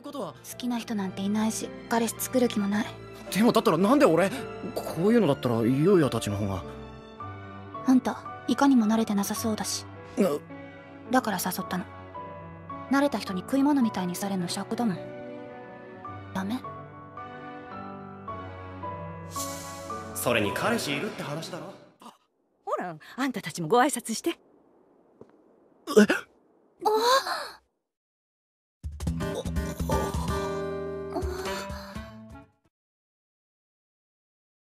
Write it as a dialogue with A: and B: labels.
A: うことは？
B: 好きな人なんていないし彼氏作る気もない。
A: でもだったらなんで俺？こういうのだったらユウヤたちの方が。
B: あんたいかにも慣れてなさそうだし。だから誘ったの。慣れた人に食い物みたいにされんの尺だもん。ダメ？
C: それに彼氏いるって話だろ。
D: ほらあんたたちもご挨拶して。
B: あ